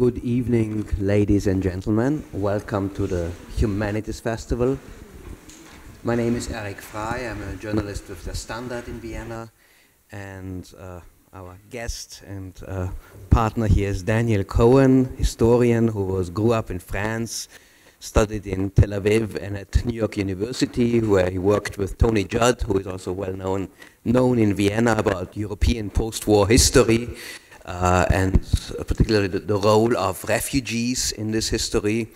Good evening, ladies and gentlemen. Welcome to the Humanities Festival. My name is Eric Frey. I'm a journalist with the Standard in Vienna. And uh, our guest and uh, partner here is Daniel Cohen, historian who was grew up in France, studied in Tel Aviv and at New York University, where he worked with Tony Judt, who is also well known, known in Vienna about European post-war history, uh, and particularly the, the, role of refugees in this history.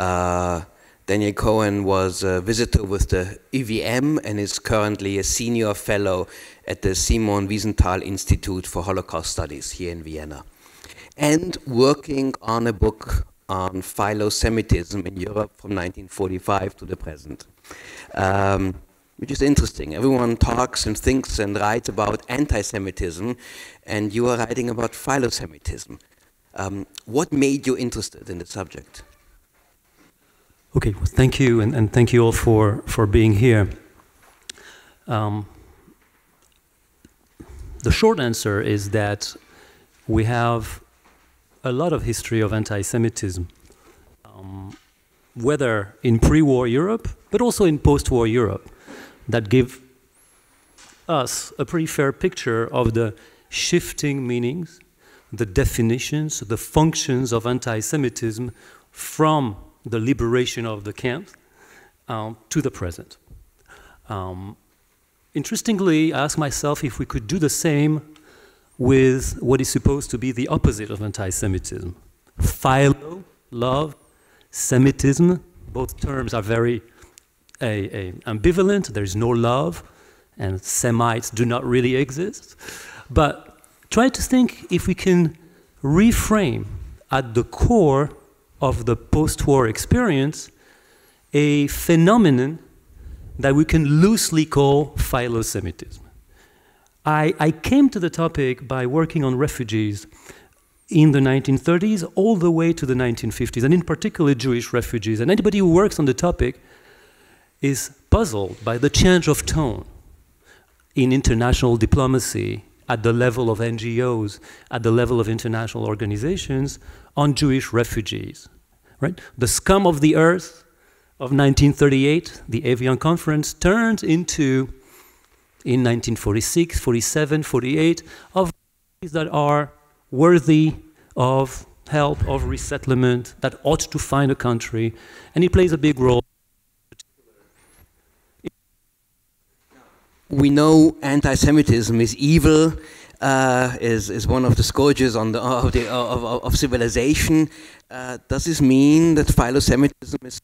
Uh, Daniel Cohen was a visitor with the IWM and is currently a senior fellow at the Simon Wiesenthal Institute for Holocaust Studies here in Vienna. And working on a book on philo-Semitism in Europe from 1945 to the present. Um, which is interesting. Everyone talks and thinks and writes about anti-Semitism, and you are writing about philo-Semitism. Um, what made you interested in the subject? Okay, well, thank you, and, and, thank you all for, for being here. Um, the short answer is that we have a lot of history of anti-Semitism, um, whether in pre-war Europe, but also in post-war Europe, that give us a pretty fair picture of the shifting meanings, the definitions, the functions of anti-Semitism from the liberation of the camps um, to the present. Um, interestingly, I asked myself if we could do the same with what is supposed to be the opposite of anti-Semitism. Philo, love, Semitism, both terms are very ambivalent, there's no love, and Semites do not really exist. But try to think if we can reframe at the core of the post-war experience a phenomenon that we can loosely call philo-Semitism. I, I came to the topic by working on refugees in the 1930s all the way to the 1950s, and in particular Jewish refugees. And anybody who works on the topic is puzzled by the change of tone in international diplomacy at the level of NGOs, at the level of international organizations, on Jewish refugees. Right? The scum of the earth of 1938, the Evian Conference, turned into, in 1946, 47, 48, of that are worthy of help, of resettlement, that ought to find a country, and it plays a big role. We know anti-Semitism is evil, uh, is, is one of the scourges on the, of, the, of, of civilization. Uh, does this mean that philo-Semitism is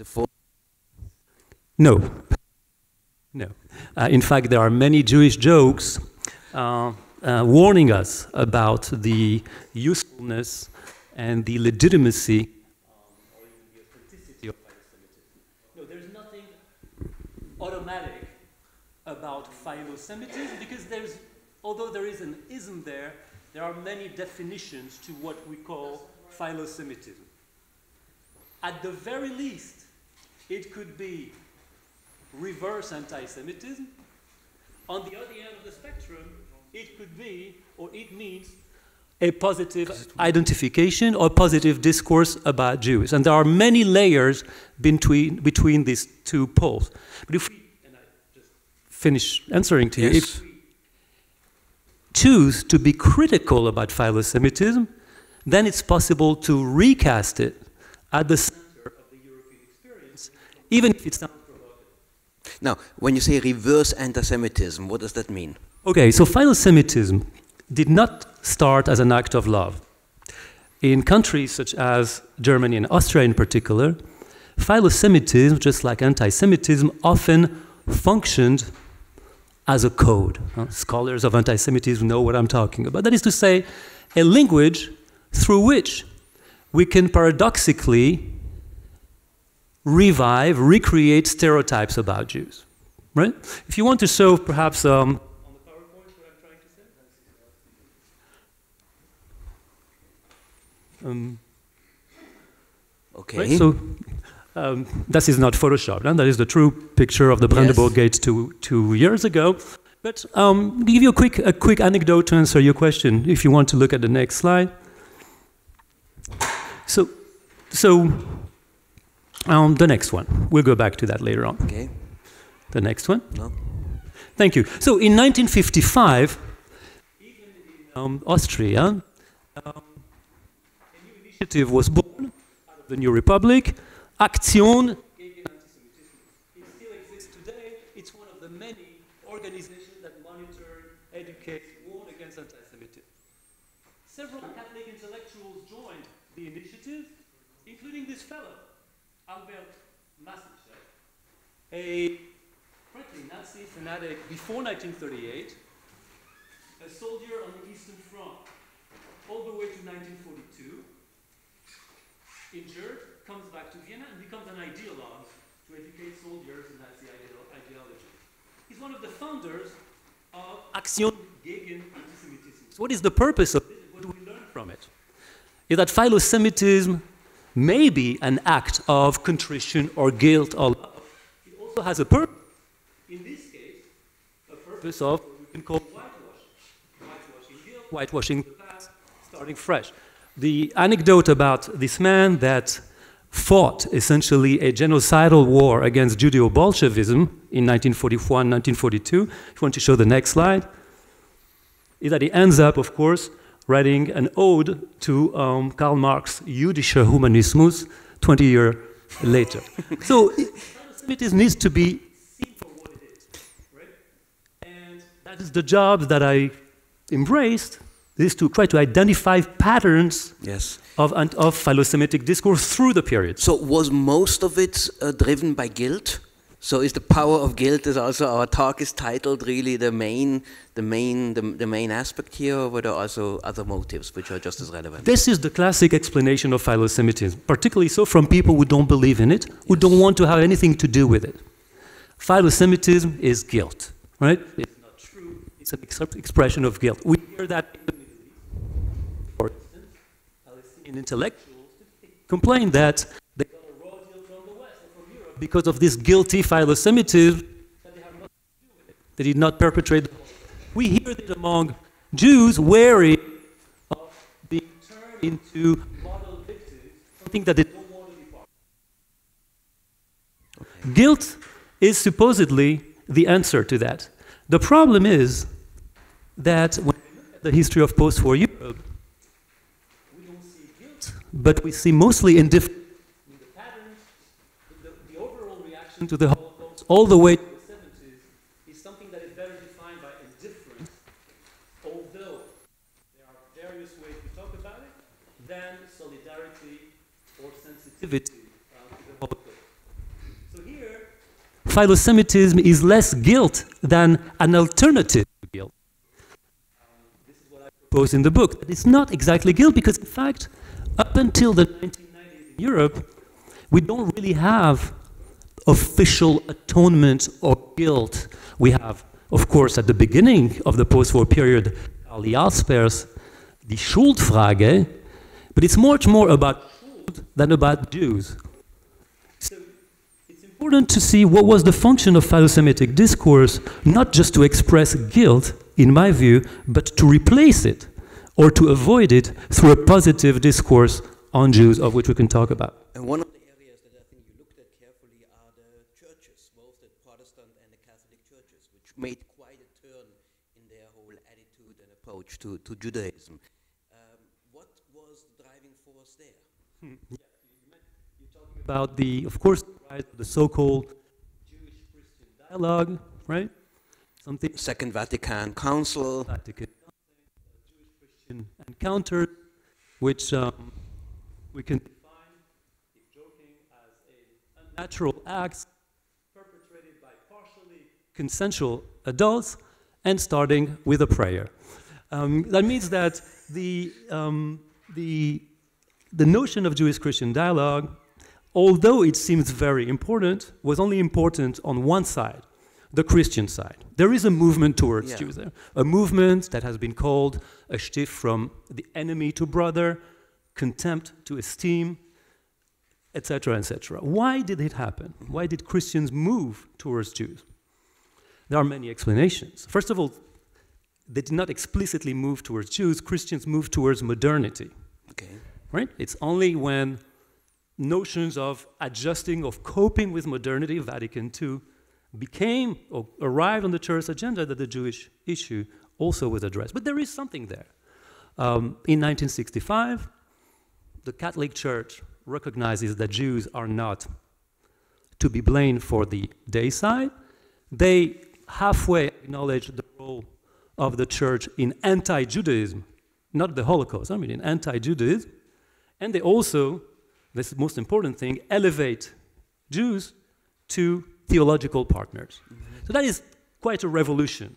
a form? No. No. Uh, in fact, there are many Jewish jokes uh, uh, warning us about the usefulness and the legitimacy No, there's nothing automatic about philo-Semitism because there's, although there is an ism there, there are many definitions to what we call philo-Semitism. At the very least, it could be reverse anti-Semitism. On the other end of the spectrum, it could be, or it means, a positive identification or positive discourse about Jews. And there are many layers between, between these two poles. But if we, and I just finish answering to yes. you, if we choose to be critical about philo-Semitism, then it's possible to recast it at the center of the European experience, even if it sounds provocative. Now, when you say reverse anti-Semitism, what does that mean? Okay, so philo-Semitism did not start as an act of love. In countries such as Germany and Austria in particular, philo-Semitism, just like anti-Semitism, often functioned as a code. Scholars of anti-Semitism know what I'm talking about. That is to say, a language through which we can paradoxically revive, recreate stereotypes about Jews. Right? If you want to show perhaps um, um, okay. Right? So um, that is not Photoshop. And that is the true picture of the Brandenburg yes. Gate two, two years ago. But um, give you a quick, a quick anecdote to answer your question, if you want to look at the next slide. So, so um, the next one. We'll go back to that later on. Okay. The next one. No. Thank you. So in 1955, even in um, Austria, um, initiative was born out of the new republic, Aktion gegen Antisemitismus. It still exists today. It's one of the many organizations that monitor, educate, warn against anti-Semitism. Several Catholic intellectuals joined the initiative, including this fellow, Albert Massiczek, a frankly Nazi fanatic before 1938, a soldier on the Eastern Front, all the way to 1942, injured, comes back to Vienna and becomes an ideologue to educate soldiers in Nazi ideo- ideology. He's one of the founders of Aktion gegen Antisemitismus. What is the purpose of it? What do we learn from it? Is that Philo-Semitism may be an act of contrition or guilt or love. It also has a purpose. In this case, a purpose of what we can call whitewashing. Whitewashing guilt, whitewashing the past, starting fresh. The anecdote about this man that fought essentially a genocidal war against Judeo Bolshevism in 1941 1942, if you want to show the next slide, is that he ends up, of course, writing an ode to um, Karl Marx, Jüdischer Humanismus, 20 years later. so anti-Semitism needs to be seen for what it is, right? And that is the job that I embraced, is to try to identify patterns Yes. of, of philo-Semitic discourse through the period. So was most of it uh, driven by guilt? So is the power of guilt is also our talk is titled really the main the main the, the main aspect here or were there also other motives which are just as relevant? This is the classic explanation of philo-Semitism, particularly so from people who don't believe in it, who don't want to have anything to do with it. Philo-Semitism is guilt, right? It's not true. It's an ex- expression of guilt. We hear that in the Middle East. For instance, Intellectuals complain that they got a raw deal from the West or from Europe because of this guilty philo-Semitism that they have nothing to do with it. They did not perpetrate. The we hear that among Jews wary of being turned into model victims, something that they don't want to be part of. Guilt is supposedly the answer to that. The problem is that when we look at the history of post-war Europe, we don't see guilt, but we see mostly indifference. I mean, the patterns, the, the overall reaction to the Holocaust, all the way to the 70s, is something that is better defined by indifference, although there are various ways to talk about it, than solidarity or sensitivity uh, to the Holocaust. So here, philo-Semitism is less guilt than an alternative to guilt. Um, this is what I propose in the book. It's not exactly guilt because, in fact, up until the 1990s in Europe, we don't really have official atonement or guilt. We have, of course, at the beginning of the post-war period, Karl Jaspers, the Schuldfrage, but it's much more about Schuld than about Jews. So it's important to see what was the function of philo-Semitic discourse, not just to express guilt, in my view, but to replace it or to avoid it through a positive discourse on Jews, of which we can talk about. And one of the areas that I think you looked at carefully are the churches, both the Protestant and the Catholic churches, which made quite a turn in their whole attitude and approach to, to Judaism. Um, what was the driving force there? Hmm. Yeah, you are talking about the, of course, the the so-called Jewish-Christian dialogue, right? Something Second Vatican Council. Vatican, encounter, which um, we can define, if joking, as a unnatural act perpetrated by partially consensual adults and starting with a prayer. Um, that means that the, um, the, the notion of Jewish-Christian dialogue although it seems very important, was only important on one side, the Christian side. There is a movement towards Yeah. Jews there, a movement that has been called a shift from the enemy to brother, contempt to esteem, etc., etc. Why did it happen? Why did Christians move towards Jews? There are many explanations. First of all, they did not explicitly move towards Jews, Christians moved towards modernity. Okay. right? It's only when notions of adjusting, of coping with modernity, Vatican II, became or arrived on the church agenda that the Jewish issue also was addressed. But there is something there. Um, in 1965, the Catholic Church recognizes that Jews are not to be blamed for the deicide. They halfway acknowledge the role of the church in anti Judaism, not the Holocaust, I mean in anti Judaism. And they also, this most important thing, elevate Jews to theological partners. Mm-hmm. So that is quite a revolution,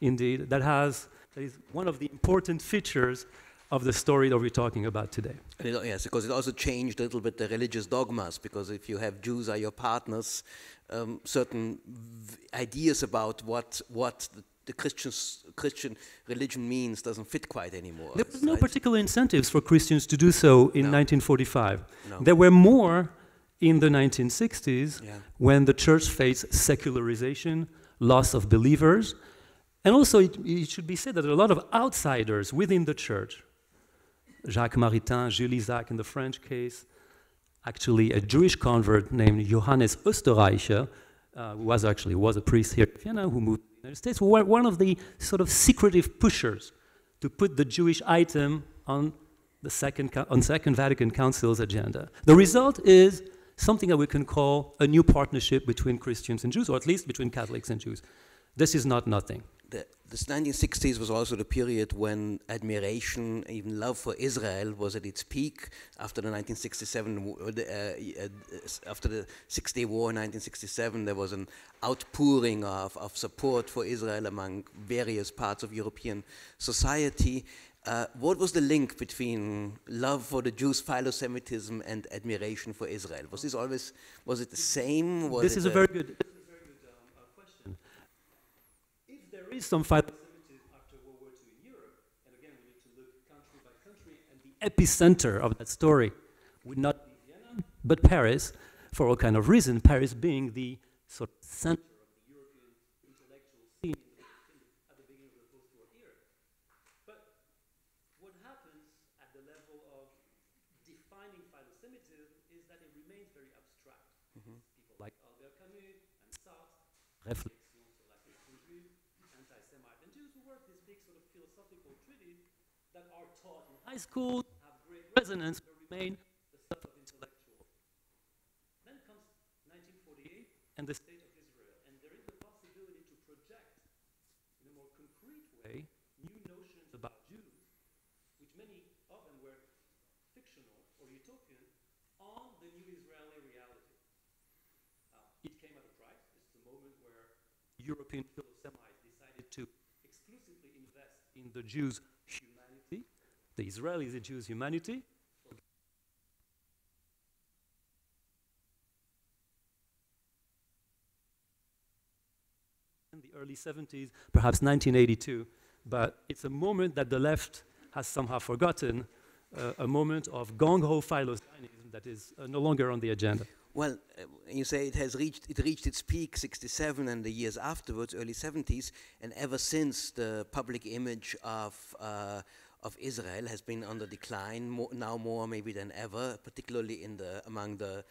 indeed, that has that is one of the important features of the story that we're talking about today. It, yes, because it also changed a little bit the religious dogmas. Because if you have Jews are your partners, um, certain ideas about what what the, the Christian religion means doesn't fit quite anymore. There was no right? particular incentives for Christians to do so in no. 1945. No. There were more in the 1960s yeah. when the church faced secularization, loss of believers, and also it, it, should be said that a lot of outsiders within the church, Jacques Maritain, Jules Isaac in the French case, actually a Jewish convert named Johannes Österreicher, uh, who was actually was a priest here in Vienna, who moved to the United States, were one of the sort of secretive pushers to put the Jewish item on the second, on Second Vatican Council's agenda. The result is something that we can call a new partnership between Christians and Jews, or at least between Catholics and Jews. This is not nothing. The, the 1960s was also the period when admiration, even love for Israel, was at its peak. After the 1967, uh, uh, after the Six Day War in 1967, there was an outpouring of, of support for Israel among various parts of European society. Uh, what was the link between love for the Jews, philo-Semitism, and admiration for Israel? Was this always was it the same? Was this is a very good, um, uh, question. If there is some philo-Semitism after World War II in Europe, and again we need to look country by country, and the epicenter of that story would not be Vienna, but Paris, for all kind of reason, Paris being the sort of center Réflexion sur la question juive, anti-Semite and Jews, who wrote this big sort of philosophical treatise that are taught in high school, have great resonance, but remain the stuff of intellectual. Then comes 1948 and the state of Israel, and there is the possibility to project in a more concrete way new notions about Jews, which many of them were fictional or utopian, on the new Israeli reality. Uh, it came at a price. moment where European Philo-Semites decided to exclusively invest in the Jews' humanity, the Israelis, the Jews' humanity. In the early 70s, perhaps 1982, but it's a moment that the left has somehow forgotten, uh, a moment of gung-ho philo-Zionism that is uh, no longer on the agenda. Well, uh, you say it has reached it reached its peak 67 and the years afterwards, early 70s, and ever since the public image of uh, of Israel has been on the decline, more, now more maybe than ever, particularly in the among the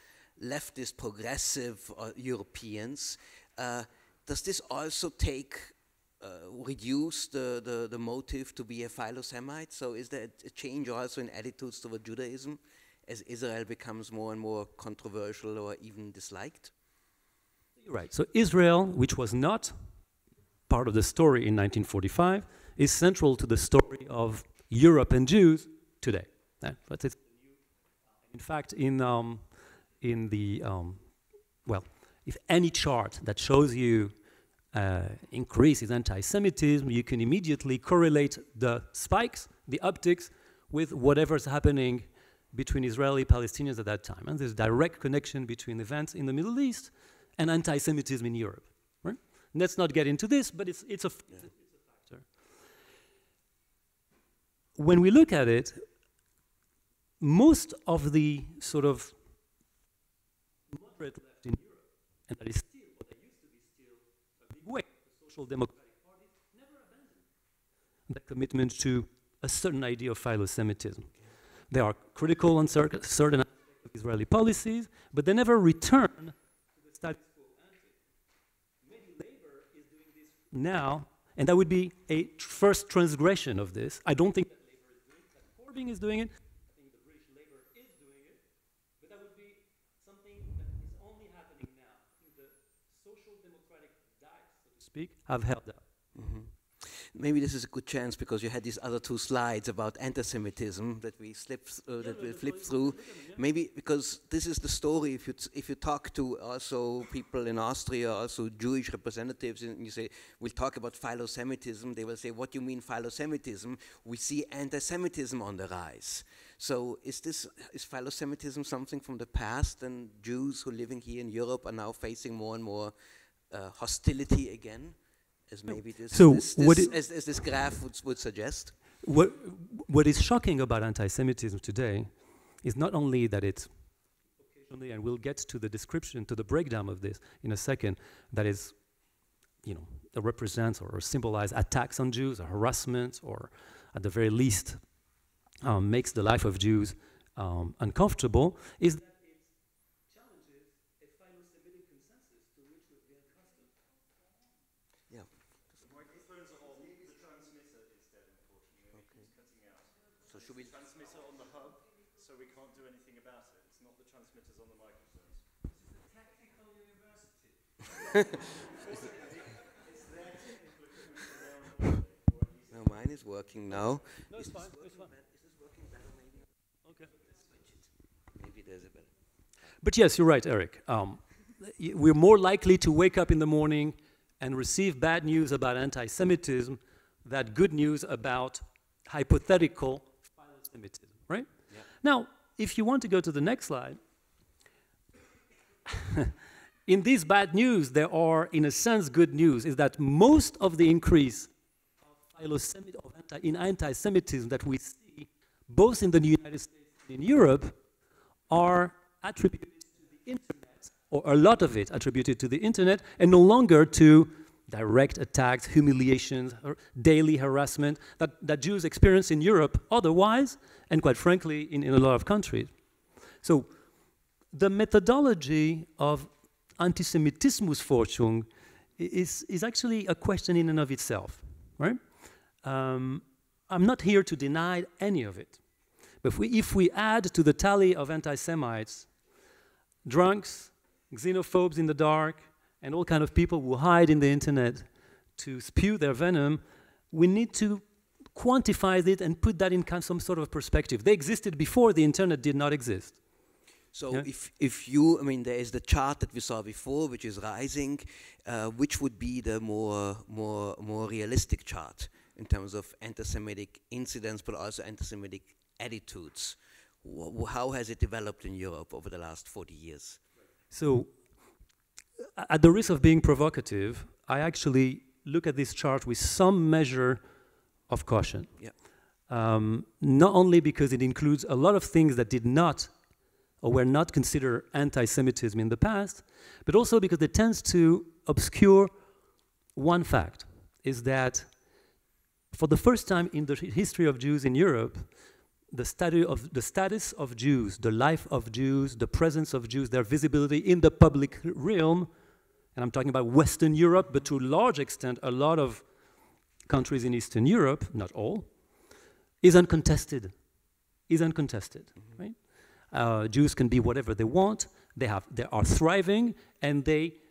leftist progressive uh, Europeans. Uh, does this also take uh, reduce the, the, the motive to be a philo-Semite? So is there a change also in attitudes toward Judaism? As Israel becomes more and more controversial or even disliked? Right. So Israel, which was not part of the story in 1945, is central to the story of Europe and Jews today. in fact, in, um, in the, um, well, if any chart that shows you uh, increase in anti-Semitism, you can immediately correlate the spikes, the upticks, with whatever's happening between Israeli Palestinians at that time. And there's direct connection between events in the Middle East and anti Semitism in Europe. Right? Let's not get into this, but it's, it's, a, yeah. it's, a, factor. When we look at it, most of the sort of moderate left in Europe, and that is still what they used to be still a big way, the social democratic parties never abandoned that commitment to a certain idea of philo Semitism. They are critical on cer certain Israeli policies, but they never return to the status quo. Maybe labor is doing this now, and that would be a first transgression of this. I don't think that labor is doing it, that Corbyn is doing it. I think the British labor is doing it, but that would be something that is only happening now. I think the social democratic diet, so to speak, have held up. Maybe this is a good chance because you had these other two slides about anti-Semitism that we slipped uh, that we flipped through. Maybe because this is the story. If you if you talk to also people in Austria, also Jewish representatives, and you say we'll talk about philo-Semitism, they will say, "What do you mean philo-Semitism? We see anti-Semitism on the rise." So is this is philo-Semitism something from the past, and Jews who are living here in Europe are now facing more and more uh, hostility again? As maybe this, so this, this, it, as, as, this graph would, would suggest? What, what is shocking about anti-Semitism today is not only that it's occasionally, and we'll get to the description, to the breakdown of this in a second, that is, you know, represents or, or symbolize attacks on Jews or harassment or at the very least um, makes the life of Jews um, uncomfortable, is should we transmitter on the hub so we can't do anything about it? It's not the transmitters on the microphones. This is a technical university. no, mine is working now. No, it's fine. It's fine. Is this working better maybe? Okay. Maybe there's a better. But yes, you're right, Eric. Um, we're more likely to wake up in the morning and receive bad news about anti-Semitism than good news about hypothetical Right? Yeah. Now, if you want to go to the next slide, in this bad news, there are, in a sense, good news, is that most of the increase of, of anti, in anti-Semitism that we see, both in the United States and in Europe, are attributed to the internet, or a lot of it attributed to the internet, and no longer to direct attacks, humiliations, daily harassment that, that Jews experience in Europe otherwise, and quite frankly, in, in a lot of countries. So the methodology of Antisemitismusforschung is, is actually a question in and of itself, right? Um, I'm not here to deny any of it. But if we, if we add to the tally of anti-Semites, drunks, xenophobes in the dark, and all kind of people who hide in the internet to spew their venom, we need to quantify it and put that in some sort of perspective. They existed before the internet did not exist. So yeah. if, if you, I mean, there is the chart that we saw before, which is rising, uh, which would be the more, more, more realistic chart in terms of anti-Semitic incidents, but also anti-Semitic attitudes? W how has it developed in Europe over the last 40 years? So at the risk of being provocative, I actually look at this chart with some measure of caution. Yeah. Um, not only because it includes a lot of things that did not or were not considered anti-Semitism in the past, but also because it tends to obscure one fact, is that for the first time in the history of Jews in Europe, the, study of, the status of Jews, the life of Jews, the presence of Jews, their visibility in the public realm, and I'm talking about Western Europe, but to a large extent, a lot of countries in Eastern Europe, not all, is uncontested. Is uncontested, mm -hmm. right? Uh, Jews can be whatever they want. They have, they are thriving, and they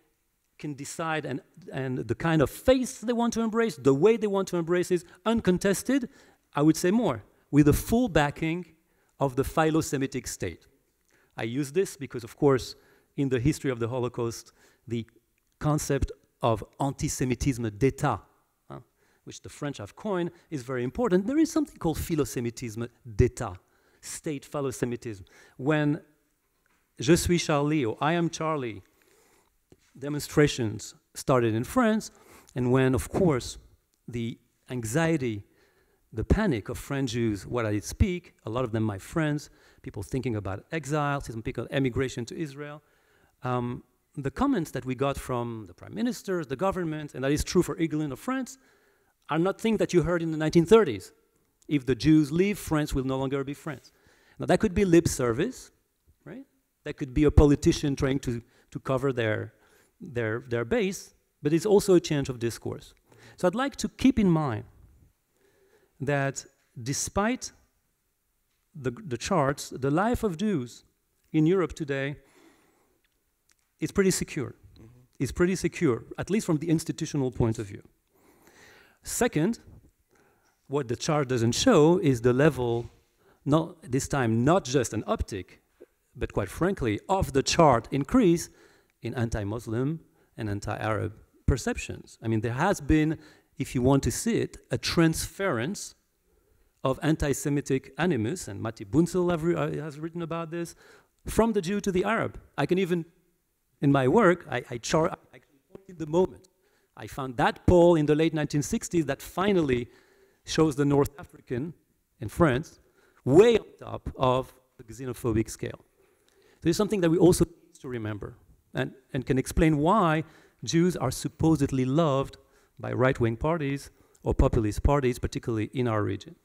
can decide and, and the kind of faith they want to embrace, the way they want to embrace is uncontested. I would say more with the full backing of the philo-Semitic state. I use this because, of course, in the history of the Holocaust, the concept of anti-Semitisme d'État, uh, which the French have coined, is very important. There is something called philo-Semitisme d'État, state philo-Semitism. When Je suis Charlie or I am Charlie demonstrations started in France, and when, of course, the anxiety the panic of French Jews, what I speak, a lot of them my friends, people thinking about exile, some people emigration to Israel. Um, the comments that we got from the prime ministers, the government, and that is true for England or France, are not things that you heard in the 1930s. If the Jews leave, France will no longer be France. Now, that could be lip service, right? That could be a politician trying to, to cover their, their, their base, but it's also a change of discourse. So I'd like to keep in mind that despite the, the charts, the life of Jews in Europe today is pretty secure. It's pretty secure, at least from the institutional point of view. Second, what the chart doesn't show is the level, not this time not just an uptick, but quite frankly, of the chart increase in anti-Muslim and anti-Arab perceptions. I mean, there has been, if you want to see it, a transference of anti-Semitic animus, and Matti Bunzl uh, has written about this, from the Jew to the Arab. I can even, in my work, I, I chart, I the moment. I found that poll in the late 1960s that finally shows the North African in France way on top of the xenophobic scale. This is something that we also need to remember and, and can explain why Jews are supposedly loved by right wing parties or populist parties, particularly in our region.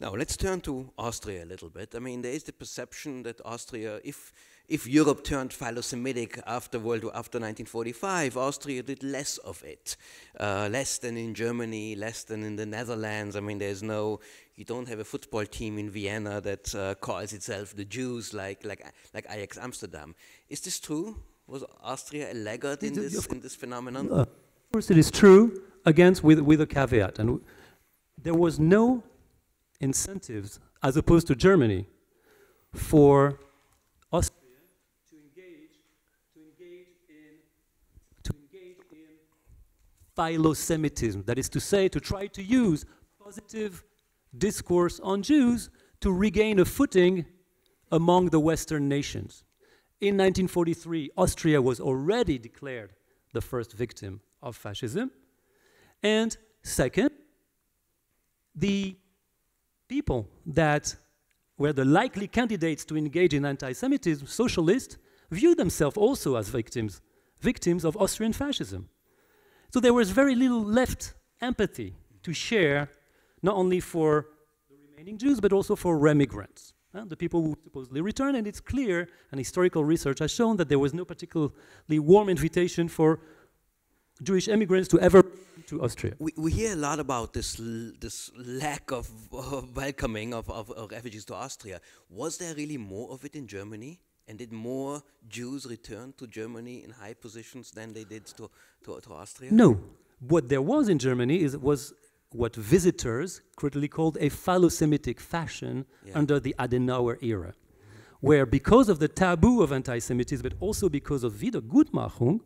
Now, let's turn to Austria a little bit. I mean, there is the perception that Austria, if, if Europe turned philo-Semitic after World War, after 1945, Austria did less of it. Uh, less than in Germany, less than in the Netherlands. I mean, there's no, you don't have a football team in Vienna that uh, calls itself the Jews like, like, like Ajax Amsterdam. Is this true? Was Austria a laggard in this, in this phenomenon? Uh, of course, it is true, against with, with a caveat. And there was no incentives, as opposed to Germany, for Austria to engage, to engage in, to engage in philo-Semitism. That is to say, to try to use positive discourse on Jews to regain a footing among the Western nations. In 1943, Austria was already declared the first victim of fascism. And second, the people that were the likely candidates to engage in anti Semitism, socialists, viewed themselves also as victims, victims of Austrian fascism. So there was very little left empathy to share, not only for the remaining Jews, but also for remigrants, uh, the people who supposedly returned. And it's clear, and historical research has shown that there was no particularly warm invitation for Jewish immigrants to ever to Austria. We, we hear a lot about this this lack of uh, welcoming of, of, of, refugees to Austria. Was there really more of it in Germany? And did more Jews return to Germany in high positions than they did to, to, to Austria? No. What there was in Germany is was what visitors critically called a philo-Semitic fashion yeah. under the Adenauer era, where because of the taboo of anti-Semitism, but also because of Wiedergutmachung,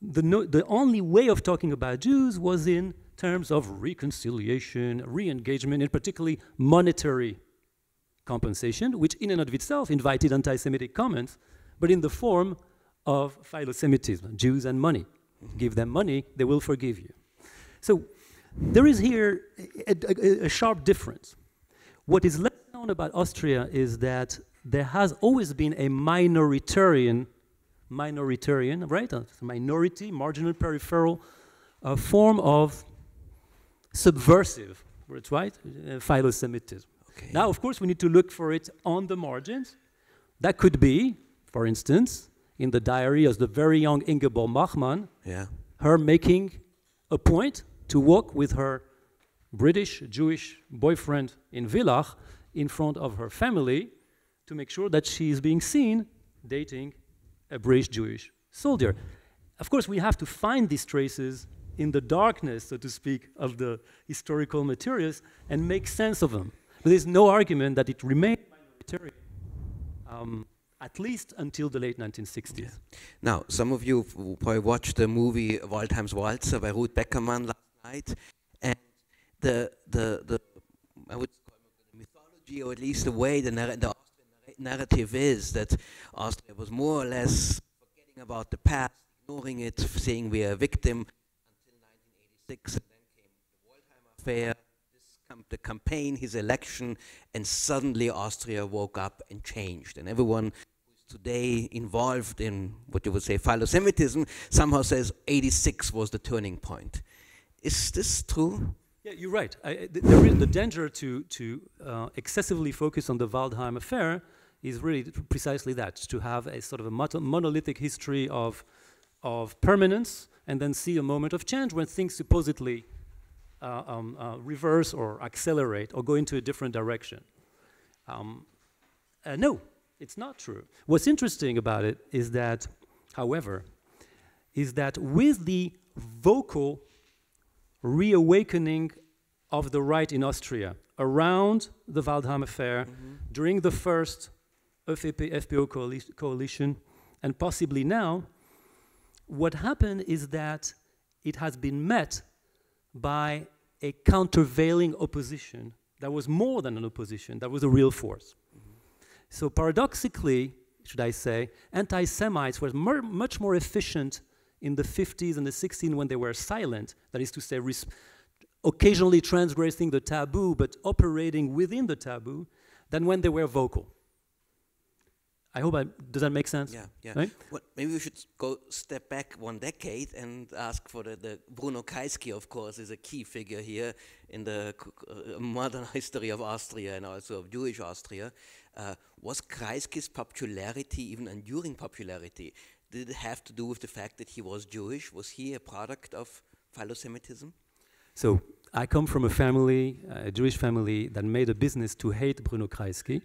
the, no, the only way of talking about Jews was in terms of reconciliation, re engagement, and particularly monetary compensation, which in and of itself invited anti Semitic comments, but in the form of philo Semitism Jews and money. Give them money, they will forgive you. So there is here a, a, a sharp difference. What is less known about Austria is that there has always been a minoritarian minoritarian, right? A minority, marginal, peripheral uh, form of subversive, right? Uh, philo-Semitism. Okay. Now, of course, we need to look for it on the margins. That could be, for instance, in the diary of the very young Ingeborg Bachmann, yeah. her making a point to walk with her British Jewish boyfriend in Villach in front of her family to make sure that she is being seen dating a British Jewish soldier. Of course, we have to find these traces in the darkness, so to speak, of the historical materials and make sense of them. But there's no argument that it remained minoritarian, um, at least until the late 1960s. Yeah. Now, some of you probably watched the movie Waldheim's Walzer by Ruth Beckermann last night, and the, the, the I would the mythology, or at least the way the, the narrative is that Austria was more or less forgetting about the past, ignoring it, saying we are a victim until 1986, and then came the Waldheim affair, the campaign, his election, and suddenly Austria woke up and changed. And everyone today involved in what you would say philo-Semitism somehow says 86 was the turning point. Is this true? Yeah, you're right. I, I- th- the danger to, to uh, excessively focus on the Waldheim affair is really precisely that, to have a sort of a monolithic history of, of permanence and then see a moment of change when things supposedly uh, um, uh, reverse or accelerate or go into a different direction. Um, uh, no, it's not true. What's interesting about it is that, however, is that with the vocal reawakening of the right in Austria around the Waldheim affair during the first FAP, FPO coali- coalition and possibly now, what happened is that it has been met by a countervailing opposition that was more than an opposition, that was a real force. Mm-hmm. So paradoxically, should I say, anti-Semites were much more efficient in the 50s and the 60s when they were silent, that is to say, res- occasionally transgressing the taboo but operating within the taboo, than when they were vocal. I hope I, does that make sense? Yeah, yeah. Right? Well, maybe we should go step back one decade and ask for the, the Bruno Kreisky, of course, is a key figure here in the uh, modern history of Austria and also of Jewish Austria. Uh, was Kreisky's popularity, even enduring popularity, did it have to do with the fact that he was Jewish? Was he a product of philo-Semitism? So I come from a family, a Jewish family, that made a business to hate Bruno Kreisky.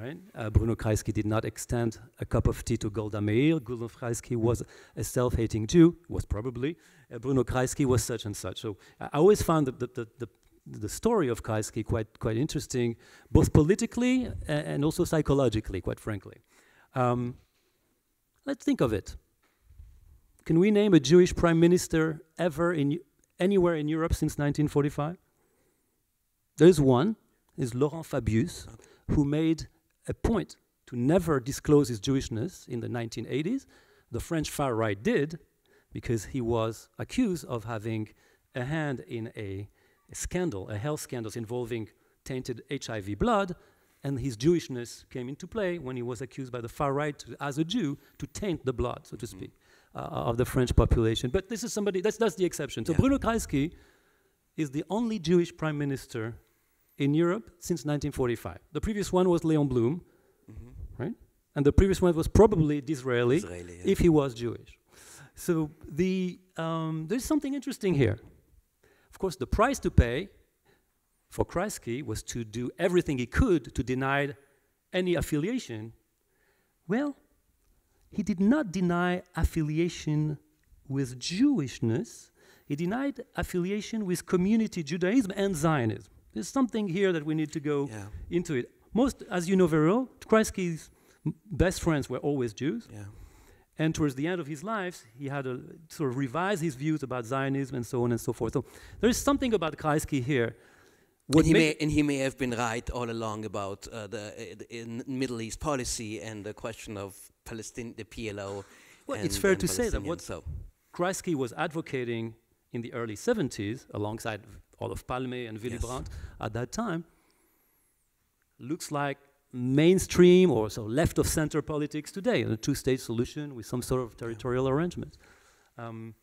Right? Uh, Bruno Kreisky did not extend a cup of tea to Golda Meir. Bruno Kreisky was a self-hating Jew, was probably. Uh, Bruno Kreisky was such and such. So I I always found the, the, the, the, story of Kreisky quite, quite interesting, both politically and also psychologically, quite frankly. Um, let's think of it. Can we name a Jewish prime minister ever in anywhere in Europe since 1945? There's one, is Laurent Fabius, who made a point to never disclose his Jewishness in the 1980s. The French far right did, because he was accused of having a hand in a, a scandal, a health scandal involving tainted HIV blood, and his Jewishness came into play when he was accused by the far right to, as a Jew to taint the blood, so to speak, uh, of the French population. But this is somebody, that's, that's the exception. So Yeah. Bruno Kreisky is the only Jewish prime minister in Europe since 1945. The previous one was Leon Blum, right? And the previous one was probably Disraeli, Israeli, yeah. if he was Jewish. So the, um, there's something interesting here. Of course, the price to pay for Kreisky was to do everything he could to deny any affiliation. Well, he did not deny affiliation with Jewishness, he denied affiliation with community Judaism and Zionism. There's something here that we need to go Yeah. into it. Most, as you know very well, Kreisky's best friends were always Jews. Yeah. And towards the end of his life, he had to sort of revise his views about Zionism and so on and so forth. So there is something about Kreisky here. And he, may, and he may have been right all along about uh, the, uh, the in Middle East policy and the question of Palestine, the PLO. Well, and, it's fair to say that what so Kreisky was advocating in the early 70s, alongside Olof Palme and Willy Yes. Brandt at that time, looks like mainstream or so left of center politics today, a two state solution with some sort of territorial arrangement. Um,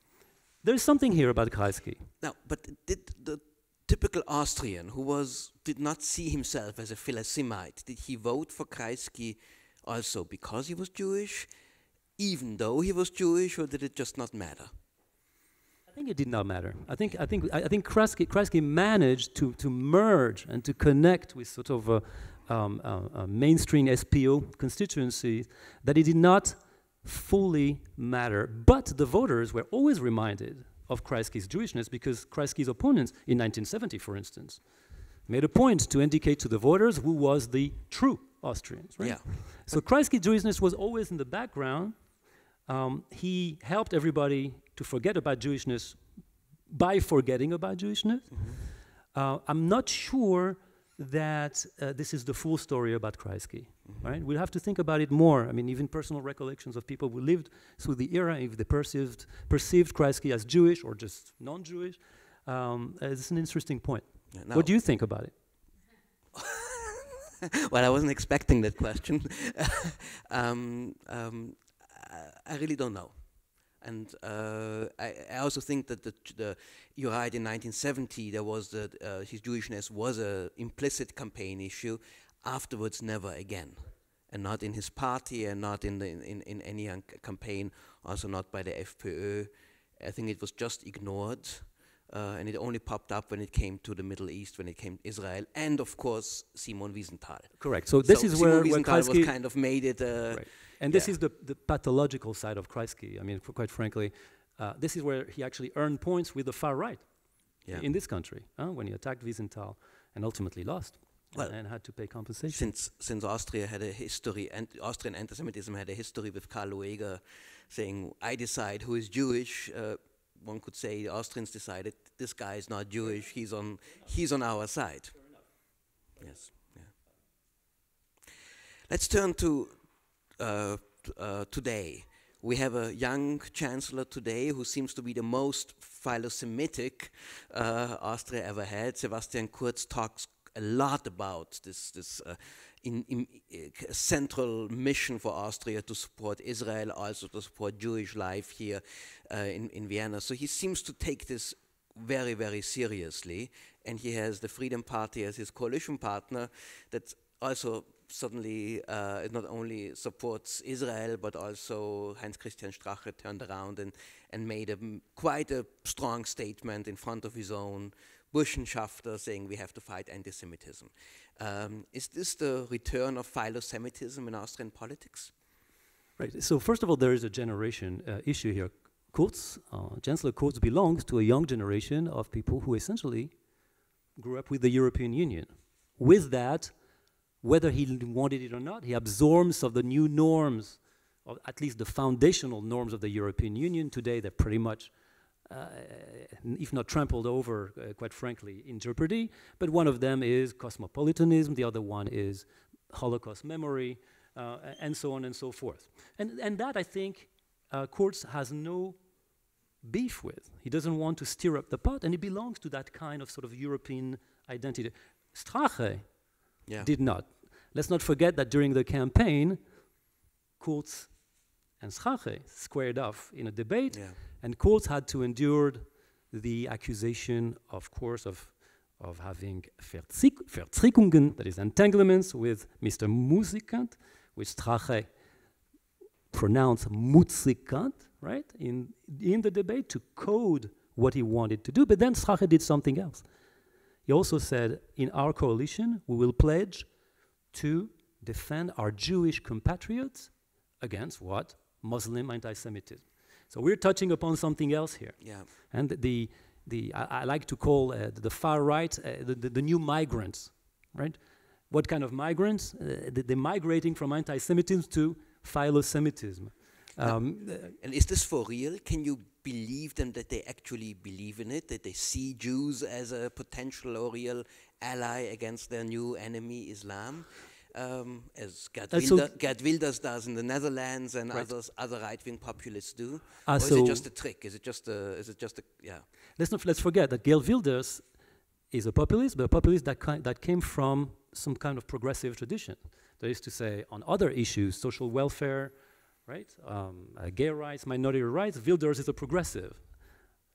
there's something here about Kreisky. Now, but did the typical Austrian who was did not see himself as a Philosemite, did he vote for Kreisky also because he was Jewish, even though he was Jewish, or did it just not matter? I think it did not matter. I think I think I think Kreisky, Kreisky managed to to merge and to connect with sort of a, um, a, a mainstream SPO constituency that it did not fully matter. But the voters were always reminded of Kreisky's Jewishness because Kreisky's opponents in 1970, for instance, made a point to indicate to the voters who was the true Austrians. Right? Yeah. So Kreisky Jewishness was always in the background. Um, he helped everybody to forget about Jewishness by forgetting about Jewishness. Uh, I'm not sure that uh, this is the full story about Kreisky. Right? We'll have to think about it more. I mean, even personal recollections of people who lived through the era, if they perceived perceived Kreisky as Jewish or just non-Jewish, um, uh, it's an interesting point. Yeah, What do you think about it? well, I wasn't expecting that question. um, um, I really don't know. And uh, I, I also think that the, the you're right. In 1970, there was the uh, his Jewishness was a implicit campaign issue. Afterwards, never again, and not in his party, and not in the in, in any campaign. Also, not by the FPÖ. I think it was just ignored. Uh, and it only popped up when it came to the Middle East, when it came to Israel, and of course Simon Wiesenthal. Correct. So this So is Simon where, Wiesenthal was kind of made it. Uh, right. And this yeah. is the, the pathological side of Kreisky. I mean, quite frankly, uh, this is where he actually earned points with the far right yeah. in this country huh, when he attacked Wiesenthal and ultimately lost Well, and had to pay compensation. since since Austria had a history and Austrian anti-Semitism had a history with Karl Lueger saying I decide who is Jewish. Uh, one could say the Austrians decided this guy is not Jewish. He's on he's on our side. Yes. Yeah. Let's turn to uh, uh, today. We have a young chancellor today who seems to be the most philo-Semitic uh, Austria ever had. Sebastian Kurz talks a lot about this, this uh, in, in, uh, central mission for Austria to support Israel, also to support Jewish life here uh, in, in Vienna. So he seems to take this very, very seriously, and he has the Freedom Party as his coalition partner that also suddenly uh, not only supports Israel, but also Heinz Christian Strache turned around and, and made a, quite a strong statement in front of his own Burschenschafter saying we have to fight anti Semitism. Um, is this the return of philo Semitism in Austrian politics? Right. So first of all, there is a generation uh, issue here. Kurz, uh, Chancellor Kurz belongs to a young generation of people who essentially grew up with the European Union. With that, whether he wanted it or not, he absorbs of the new norms, or at least the foundational norms of the European Union. Today, they're pretty much, uh, if not trampled over, uh, quite frankly, in jeopardy. But one of them is cosmopolitanism. The other one is Holocaust memory, uh, and so on and so forth. And, and that, I think, uh, Kurz has no beef with. He doesn't want to stir up the pot, and he belongs to that kind of sort of European identity. Strache Yeah. did not. Let's not forget that during the campaign, Kurz and Strache squared off in a debate, yeah. and Kurz had to endure the accusation, of course, of, of having Verstrickungen, that is entanglements with Mr. Musikant, which Strache pronounced Mutzikant, right, in, in the debate to code what he wanted to do. But then Strache did something else. He also said, in our coalition, we will pledge to defend our Jewish compatriots against what? Muslim anti Semitism. So we're touching upon something else here. Yeah. And the, the I, I like to call uh, the far right uh, the, the, the new migrants, right? What kind of migrants? Uh, they- they're migrating from anti Semitism to philo-Semitism. Um, uh, And is this for real? Can you believe them that they actually believe in it? That they see Jews as a potential or real ally against their new enemy, Islam? Um, as Geert, Uh, so- Wilder, Geert Wilders does in the Netherlands and Right. others, other right-wing populists do? Ah, or is so- it just a trick? Is it just a? Is it just a? Yeah. let's not let's forget that Gail Wilders is a populist, but a populist that, ki- that came from some kind of progressive tradition. That is to say, on other issues, social welfare, right, um, uh, gay rights, minority rights, Wilders is a progressive,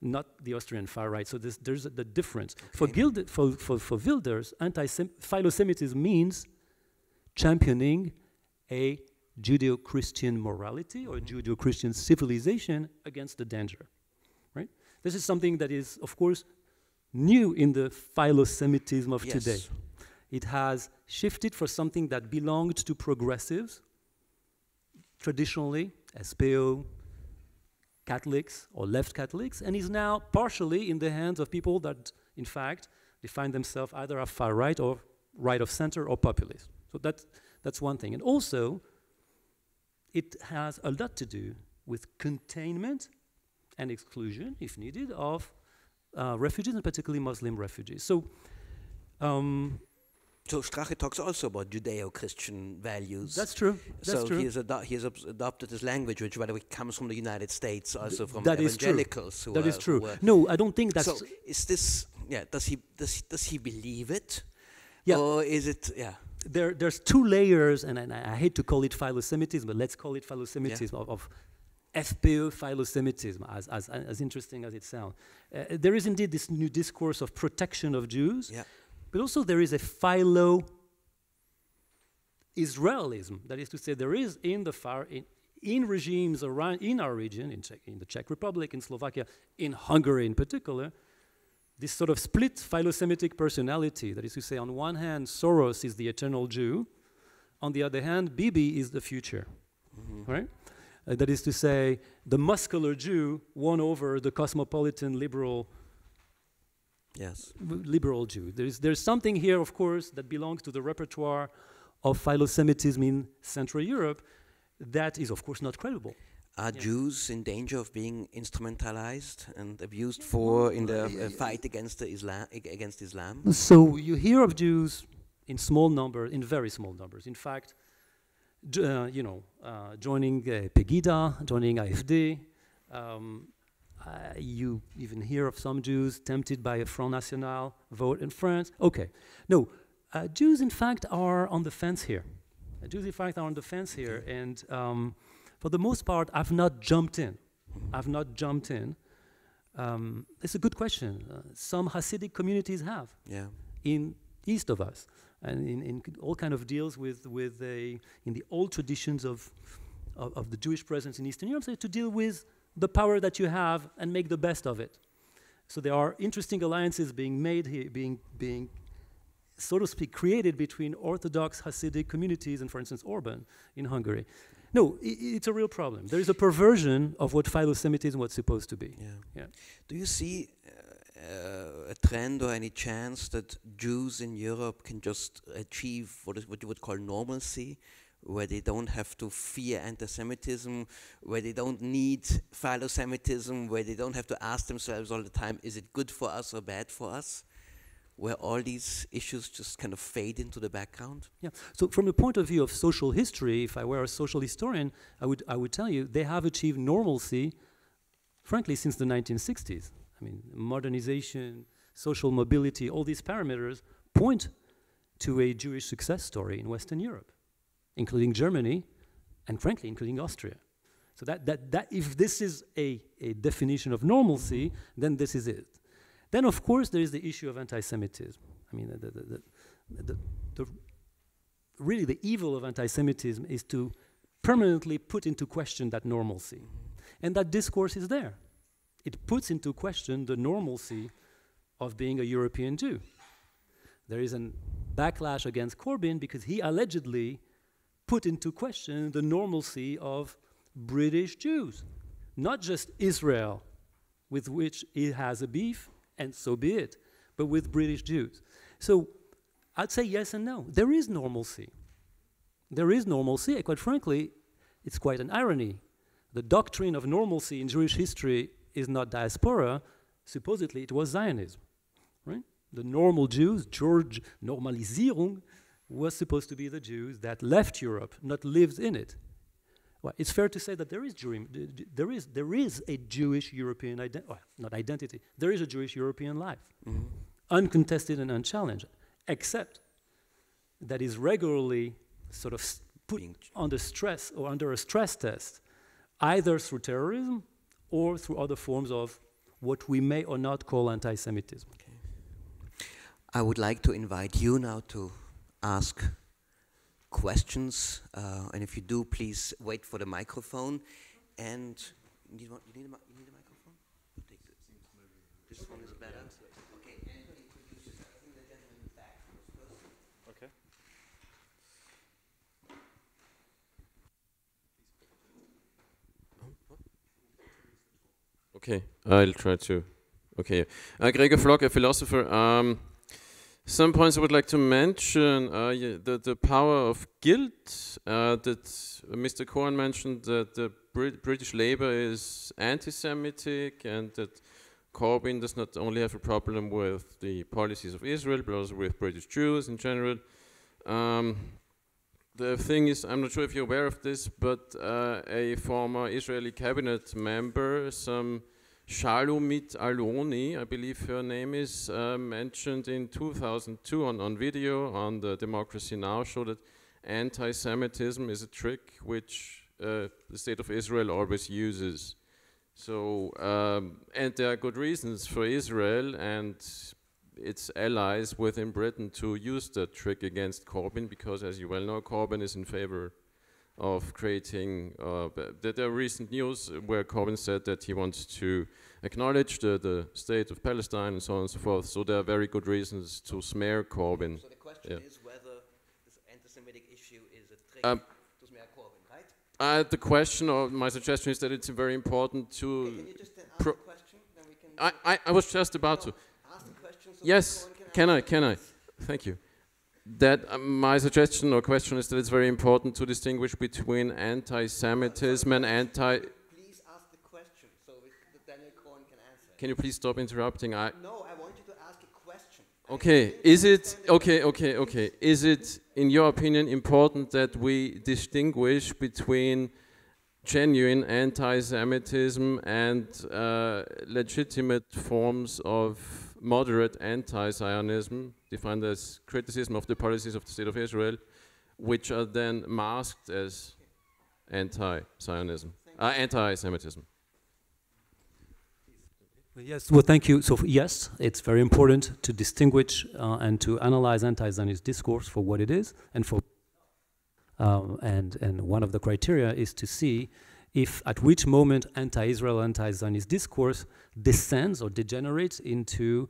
not the Austrian far right. So there's, there's a, the difference. For, Gild, for, for, for Wilders, anti-Philo-Semitism means championing a Judeo-Christian morality or Judeo-Christian civilization against the danger, right? This is something that is, of course, new in the philo-Semitism of Yes. today. It has shifted for something that belonged to progressives, traditionally, as SPÖ, Catholics or left Catholics, and is now partially in the hands of people that, in fact, define themselves either as far right or right of center or populist. So that's, that's one thing. And also, it has a lot to do with containment and exclusion, if needed, of uh, refugees, and particularly Muslim refugees. So, um, So Strache talks also about Judeo-Christian values. that's true. That's so true. he has, ado- he has adopted this language, which, by the way, comes from the United States, also from that is true. evangelicals. That are, is true. No, I don't think that's. so is this? Yeah. Does he? Does he, does he believe it? Yeah. Or is it? Yeah. there, there's two layers, and, and I I hate to call it philo-Semitism, but let's call it philo-Semitism of, of FPÖ philosemitism, as, as, as interesting as it sounds. Uh, there is indeed this new discourse of protection of Jews, Yeah. But also there is a philo Israelism. That is to say, there is in the far in, in regimes around in our region, in, Czech, in the Czech Republic, in Slovakia, in Hungary in particular, this sort of split philo-Semitic personality. That is to say, on one hand, Soros is the eternal Jew, on the other hand, Bibi is the future. Right? Uh, that is to say, the muscular Jew won over the cosmopolitan liberal Yes. liberal Jew. There's, there's something here, of course, that belongs to the repertoire of philo-Semitism in Central Europe that is, of course, not credible. Are Yeah. Jews in danger of being instrumentalized and abused for in the uh, fight against the Islam against Islam? So you hear of Jews in small numbers, in very small numbers. In fact, uh, you know, uh, joining uh, Pegida, joining AfD. Um, uh, you even hear of some Jews tempted by a Front National vote in France. Okay, no, uh, Jews in fact are on the fence here. Uh, Jews in fact are on the fence here, and um, for the most part, I've not jumped in. I've not jumped in. Um, it's a good question. Uh, some Hasidic communities have Yeah. in east of us, and in, in all kind of deals with with a in the old traditions of, of of the Jewish presence in Eastern Europe, so to deal with the power that you have and make the best of it. So there are interesting alliances being made here, being being so to speak, created between Orthodox Hasidic communities and, for instance, Orban in Hungary. No, it's a real problem. There is a perversion of what philo-Semitism was supposed to be. Yeah. Yeah. Do you see uh, a trend or any chance that Jews in Europe can just achieve what is what you would call normalcy, where they don't have to fear anti-Semitism, where they don't need philo-Semitism, where they don't have to ask themselves all the time, is it good for us or bad for us? Where all these issues just kind of fade into the background? Yeah. So from the point of view of social history, if I were a social historian, I would I would tell you they have achieved normalcy, frankly, since the 1960s. I mean, modernization, social mobility, all these parameters point to a Jewish success story in Western Europe, including Germany, and frankly, including Austria. So that, that, that if this is a, a definition of normalcy, then this is it. Then, of course, there is the issue of anti-Semitism. I mean, the, the, the, the, really the evil of anti-Semitism is to permanently put into question that normalcy. And that discourse is there. It puts into question the normalcy of being a European Jew. There is a backlash against Corbyn because he allegedly put into question the normalcy of British Jews, not just Israel, with which he has a beef, and so be it, but with British Jews. So I'd say yes and no. There is normalcy. There is normalcy, and quite frankly, it's quite an irony. The doctrine of normalcy in Jewish history is not diaspora, supposedly it was Zionism. Right? The normal Jews, George Normalisierung, was supposed to be the Jews that left Europe, not lived in it. Well, it's fair to say that there is, Jewry- d- d- there is, there is a Jewish European identity, well, not identity, there is a Jewish European life, mm-hmm. uncontested and unchallenged, except that is regularly sort of put under stress or under a stress test, either through terrorism or through other forms of what we may or not call anti Semitism. I would like to invite you now to ask questions, uh, and if you do, please wait for the microphone. And you need, one, you need, a, you need a microphone? You Take this. This one is better. Okay, and introduce yourself. I think the gentleman in the back was first. Okay. Okay, I'll try to. Okay, uh, Gregor Flock, a philosopher. Um, some points I would like to mention: uh, yeah, the the power of guilt. Uh, that Mr. Cohen mentioned that the Brit- British Labour is anti-Semitic, and that Corbyn does not only have a problem with the policies of Israel, but also with British Jews in general. Um, the thing is, I'm not sure if you're aware of this, but uh, a former Israeli cabinet member, some Shulamit Aloni, I believe her name is, uh, mentioned in 2002 on, on video on the Democracy Now! show that anti Semitism is a trick which uh, the state of Israel always uses. So, um, and there are good reasons for Israel and its allies within Britain to use that trick against Corbyn, because as you well know, Corbyn is in favor of creating. Uh, there are recent news where Corbyn said that he wants to acknowledge the, the state of Palestine and so on and so forth. So there are very good reasons to smear Corbyn. So the question Yeah. is whether this anti-Semitic issue is a trick Um, to smear Corbyn, right? Uh, the question or my suggestion is that it's very important Okay, to. can you just then ask the question, then we can I, I, I was just about to. ask the question so Yes, Corbyn can I? Can I? Thank you. That uh, my suggestion or question is that it's very important to distinguish between anti-Semitism and anti. Please ask the question so that Daniel Cohen can answer. Can you please stop interrupting? I. No, I want you to ask a question. Okay, is it okay? Okay, okay. Is it, in your opinion, important that we distinguish between genuine anti-Semitism and uh, legitimate forms of moderate anti-Zionism, defined as criticism of the policies of the State of Israel, which are then masked as anti-Zionism, uh, anti-Semitism? Yes, well, thank you. So, yes, it's very important to distinguish uh, and to analyze anti-Zionist discourse for what it is, and for um, and and one of the criteria is to see if at which moment anti-Israel, anti-Zionist discourse descends or degenerates into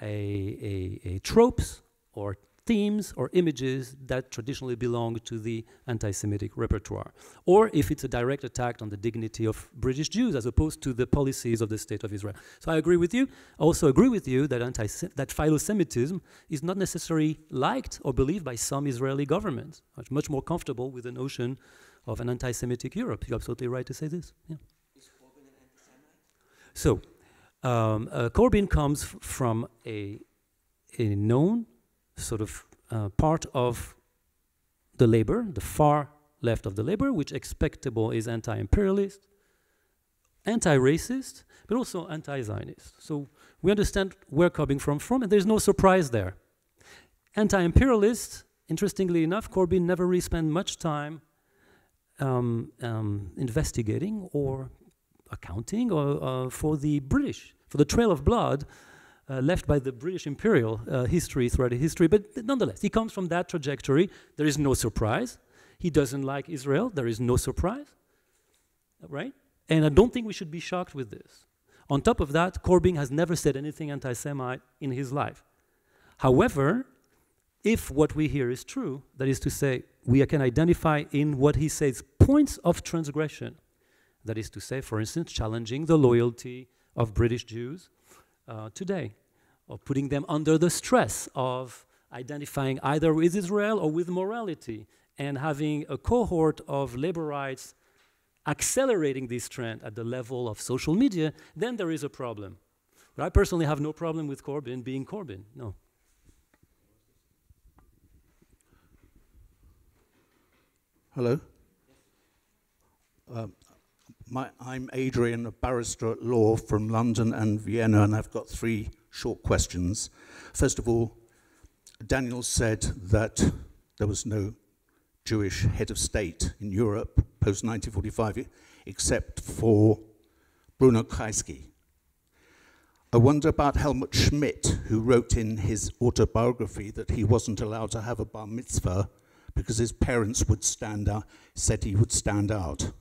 a, a, a tropes or themes or images that traditionally belong to the anti-Semitic repertoire, or if it's a direct attack on the dignity of British Jews as opposed to the policies of the state of Israel. So I agree with you. I also agree with you that anti that philo-Semitism is not necessarily liked or believed by some Israeli governments. Much much more comfortable with the notion of an anti-Semitic Europe. You're absolutely right to say this. Yeah. So, um, uh, Corbyn comes from a, a known sort of uh, part of the labor, the far left of the labor, which expectable is anti-imperialist, anti-racist, but also anti-Zionist. So we understand where Corbyn from from, and there's no surprise there. Anti-imperialist, interestingly enough, Corbyn never really spent much time um, um, investigating or accounting or, uh, for the British, for the trail of blood uh, left by the British imperial uh, history throughout history. But nonetheless, he comes from that trajectory. There is no surprise. He doesn't like Israel. There is no surprise. Right? And I don't think we should be shocked with this. On top of that, Corbyn has never said anything anti Semite in his life. However, if what we hear is true, that is to say, we can identify in what he says points of transgression, that is to say, for instance, challenging the loyalty of British Jews uh, today, or putting them under the stress of identifying either with Israel or with morality, and having a cohort of labor rights accelerating this trend at the level of social media, then there is a problem. But I personally have no problem with Corbyn being Corbyn. No. Hello. Um, my, I'm Adrian, a barrister at law from London and Vienna, and I've got three short questions. First of all, Daniel said that there was no Jewish head of state in Europe post 1945 except for Bruno Kreisky. I wonder about Helmut Schmidt, who wrote in his autobiography that he wasn't allowed to have a bar mitzvah because his parents would stand out, said he would stand out.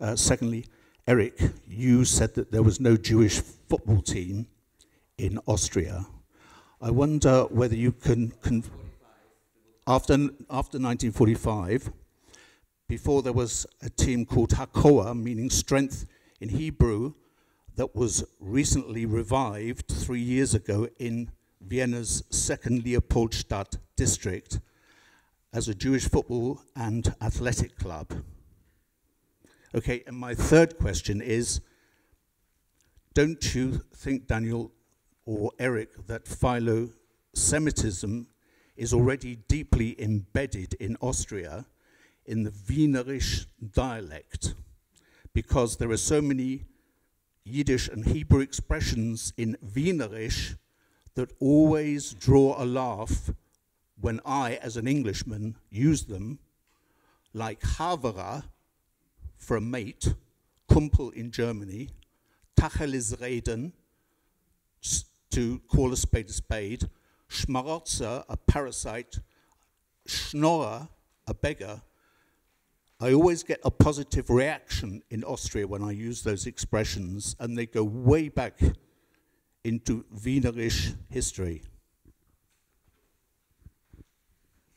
Uh, secondly, Eric, you said that there was no Jewish football team in Austria. I wonder whether you can, after, after 1945, before there was a team called Hakoah, meaning strength in Hebrew, that was recently revived three years ago in Vienna's second Leopoldstadt district as a Jewish football and athletic club. Okay, and my third question is don't you think, Daniel or Eric, that philo Semitism is already deeply embedded in Austria in the Wienerisch dialect? Because there are so many Yiddish and Hebrew expressions in Wienerisch that always draw a laugh when I, as an Englishman, use them, like Havara, for a mate, Kumpel in Germany, Tacheles reden, to call a spade a spade, Schmarotzer, a parasite, Schnorrer, a beggar. I always get a positive reaction in Austria when I use those expressions, and they go way back into Wienerisch history.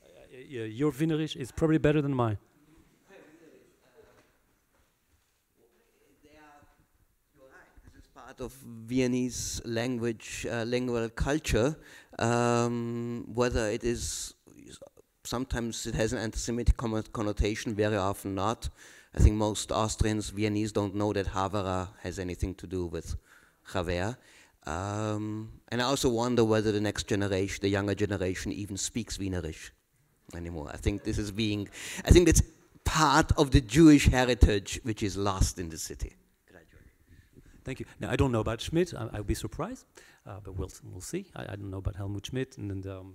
Uh, your Wienerisch is probably better than mine. This is part of Viennese language, uh, lingual culture. Um, whether it is sometimes it has an anti-Semitic connotation, very often not. I think most Austrians, Viennese, don't know that Havara has anything to do with chaver. Um, and I also wonder whether the next generation, the younger generation, even speaks Wienerisch anymore. I think this is being, I think that's part of the Jewish heritage which is lost in the city. Thank you. Now, I don't know about Schmidt. I, I'll be surprised, uh, but we'll, we'll see. I, I don't know about Helmut Schmidt. And, then, um,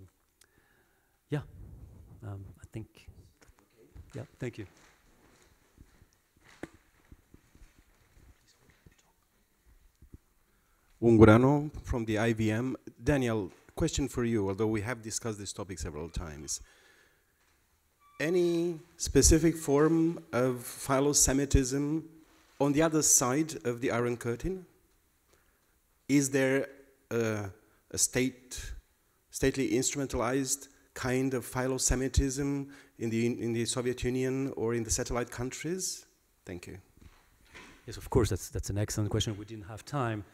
yeah, um, I think, yeah, thank you. Ungurano from the IWM. Daniel, question for you, although we have discussed this topic several times. Any specific form of philo-Semitism on the other side of the Iron Curtain? Is there a, a state, stately instrumentalized kind of philo-Semitism in the, in the Soviet Union or in the satellite countries? Thank you. Yes, of course, that's, that's an excellent question. We didn't have time.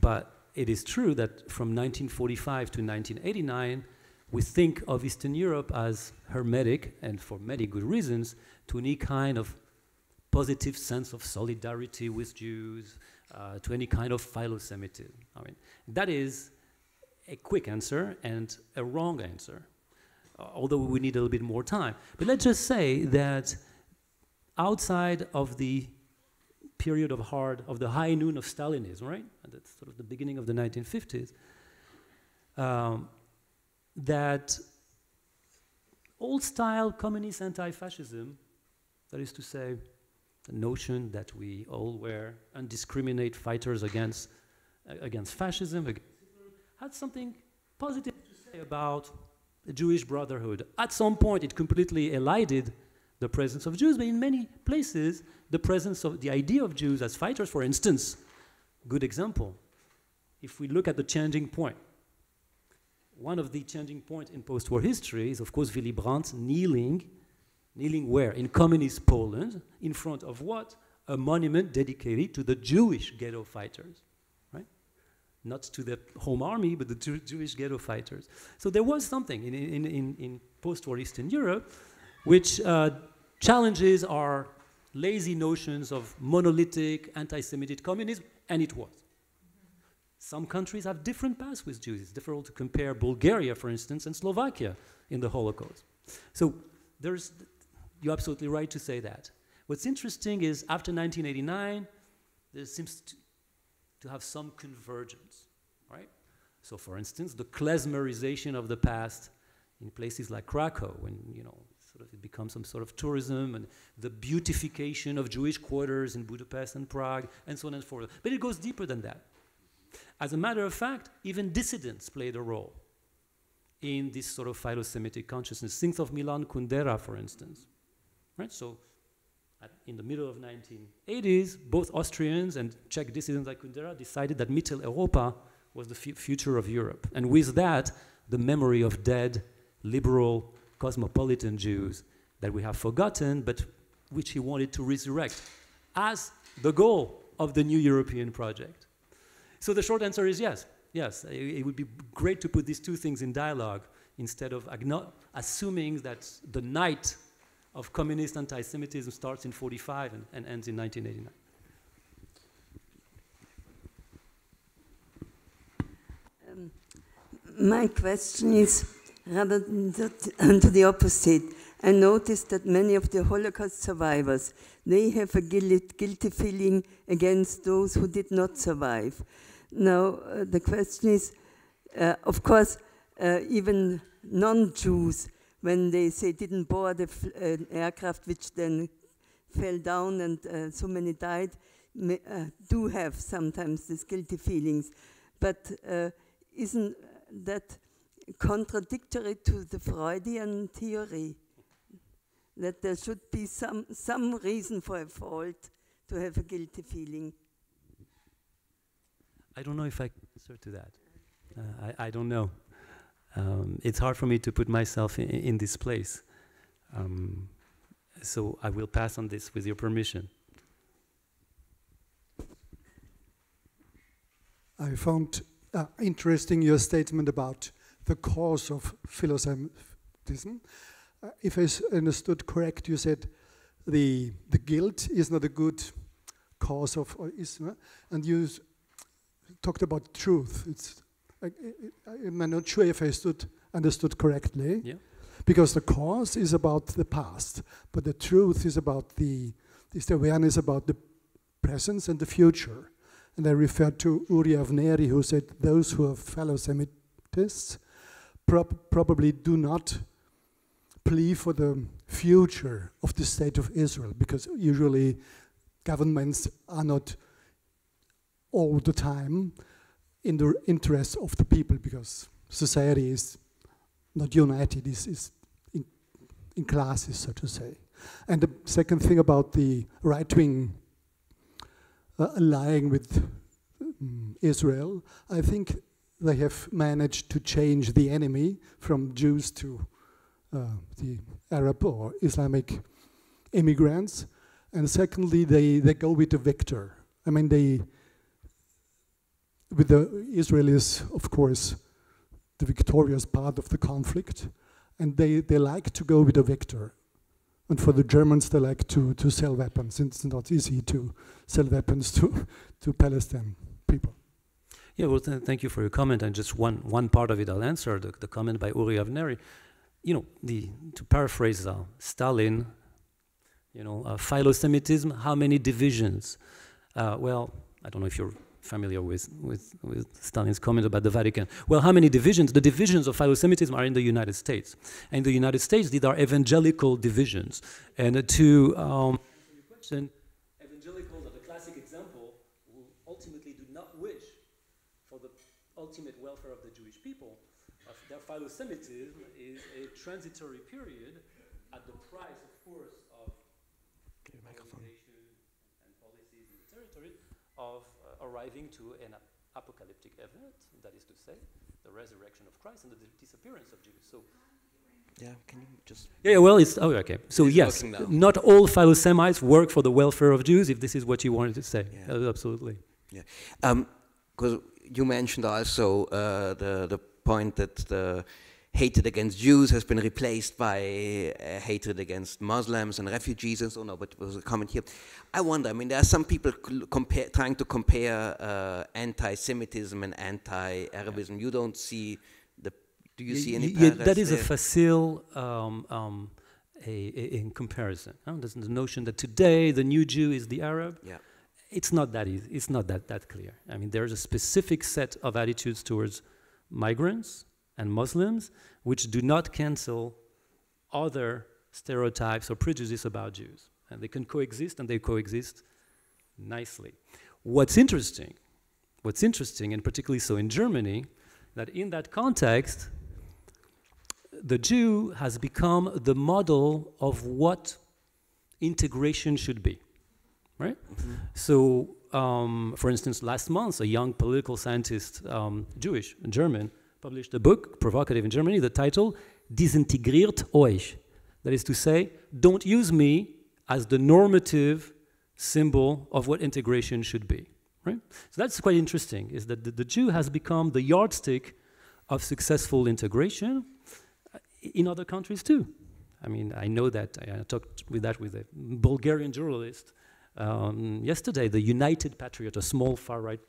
But it is true that from 1945 to 1989, we think of Eastern Europe as hermetic, and for many good reasons, to any kind of positive sense of solidarity with Jews, uh, to any kind of philo-Semitism. I mean, that is a quick answer and a wrong answer, uh, although we need a little bit more time. But let's just say that outside of the period of hard, of the high noon of Stalinism, right? And that's sort of the beginning of the 1950s. Um, that old style communist anti fascism, that is to say, the notion that we all were undiscriminate fighters against, uh, against fascism, had something positive to say about the Jewish Brotherhood. At some point, it completely elided the presence of Jews, but in many places, the presence of the idea of Jews as fighters, for instance, good example. If we look at the changing point, one of the changing points in post-war history is, of course, Willy Brandt kneeling, kneeling where? In communist Poland, in front of what? A monument dedicated to the Jewish ghetto fighters, right? Not to the home army, but the Jew- Jewish ghetto fighters. So there was something in, in, in, in post-war Eastern Europe which uh, challenges our lazy notions of monolithic anti-Semitic communism, and it was. Some countries have different paths with Jews. It's difficult to compare Bulgaria, for instance, and Slovakia in the Holocaust. So there's, you're absolutely right to say that. What's interesting is after 1989, there seems to, to have some convergence, right? So for instance, the klezmerization of the past in places like Krakow, when you know sort of it becomes some sort of tourism, and the beautification of Jewish quarters in Budapest and Prague, and so on and so forth. But it goes deeper than that. As a matter of fact, even dissidents played a role in this sort of philo-Semitic consciousness. Think of Milan Kundera, for instance. Right? So, at, in the middle of 1980s, both Austrians and Czech dissidents like Kundera decided that Mitteleuropa was the fu- future of Europe. And with that, the memory of dead, liberal, cosmopolitan Jews that we have forgotten, but which he wanted to resurrect as the goal of the new European project. So the short answer is yes. Yes, it would be great to put these two things in dialogue instead of assuming that the night of communist anti-Semitism starts in 45 and, and ends in 1989. My question is rather to the opposite. I noticed that many of the Holocaust survivors, they have a guilty feeling against those who did not survive. Now, uh, the question is, uh, of course, uh, even non-Jews, when they say didn't board the uh, aircraft which then fell down and uh, so many died may, uh, do have sometimes these guilty feelings. But uh, isn't that contradictory to the Freudian theory? That there should be some, some reason for a fault to have a guilty feeling. I don't know if I can answer to that. Uh, I, I don't know. Um, it's hard for me to put myself in, in this place. Um, so I will pass on this with your permission. I found uh, interesting your statement about the cause of philosophism. Uh, if I understood correct, you said the the guilt is not a good cause of or is, uh, and you talked about truth. It's I, I, I'm not sure if I stood understood correctly. Yeah. Because the cause is about the past, but the truth is about the is the awareness about the presence and the future. And I referred to Uri Avneri, who said those who are philo Semitists prob- probably do not plea for the future of the state of Israel, because usually governments are not all the time in the interest of the people, because society is not united, is, is in, in classes, so to say. And the second thing about the right wing uh, allying with um, Israel, I think they have managed to change the enemy from Jews to uh, the Arab or Islamic immigrants. And secondly, they, they go with the victor. I mean, they, with the Israelis, of course, the victorious part of the conflict, and they, they like to go with the victor. And for the Germans, they like to, to sell weapons. It's not easy to sell weapons to, to Palestine people. Yeah, well, th- thank you for your comment. And just one, one part of it I'll answer the, the comment by Uri Avneri. You know, the, to paraphrase uh, Stalin, you know, uh, philo-Semitism, how many divisions? Uh, well, I don't know if you're familiar with, with, with Stalin's comment about the Vatican. Well, how many divisions? The divisions of philo-Semitism are in the United States. And in the United States, these are evangelical divisions. And uh, to um, your question, evangelicals are the classic example who ultimately do not wish for the ultimate welfare of the Jewish people. Of their philo-Semitism is a transitory period at the price, of course, of colonization and policies in the territory of arriving to an apocalyptic event, that is to say, the resurrection of Christ and the disappearance of Jews. So Yeah, can you just yeah, well, it's oh, okay. So It's yes, not all philo-Semites work for the welfare of Jews. If this is what you wanted to say, Absolutely. Yeah. Uh, absolutely. because you mentioned also uh, the the point that the hatred against Jews has been replaced by uh, hatred against Muslims and refugees and so on. But there was a comment here. I wonder. I mean, there are some people compare, trying to compare uh, anti-Semitism and anti-Arabism. You don't see the. Do you Y- see any? yeah, that is a facile um, um, a, a- in comparison. huh? There's the notion that today the new Jew is the Arab. Yeah. It's not that easy. It's not that, that clear. I mean, there's a specific set of attitudes towards migrants and Muslims which do not cancel other stereotypes or prejudices about Jews. And they can coexist and they coexist nicely. What's interesting, what's interesting, and particularly so in Germany, that in that context, the Jew has become the model of what integration should be, right? So, um, for instance, last month, a young political scientist, um, Jewish, German, published a book, provocative in Germany, the title, Desintegriert euch. That is to say, don't use me as the normative symbol of what integration should be, right? So that's quite interesting, is that the, the Jew has become the yardstick of successful integration uh, in other countries too. I mean, I know that I, I talked with that with a Bulgarian journalist um, yesterday. The United Patriot, a small far-right